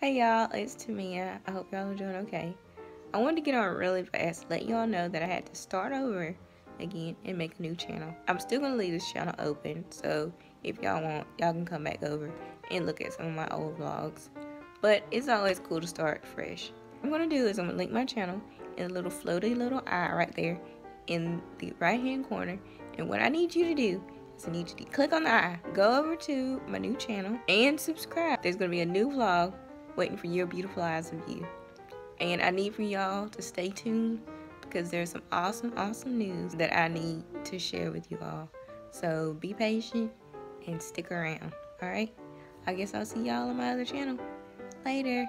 Hey y'all, it's Tammia. I hope y'all are doing okay. I wanted to get on really fast, let y'all know that I had to start over again and make a new channel. I'm still gonna leave this channel open, so if y'all want, y'all can come back over and look at some of my old vlogs. But it's always cool to start fresh. What I'm gonna do is I'm gonna link my channel in a little floaty little eye right there in the right hand corner. And what I need you to do is I need you to click on the eye, go over to my new channel and subscribe. There's gonna be a new vlog waiting for your beautiful eyes of you. And I need for y'all to stay tuned because there's some awesome, awesome news that I need to share with you all. So be patient and stick around, alright? I guess I'll see y'all on my other channel. Later.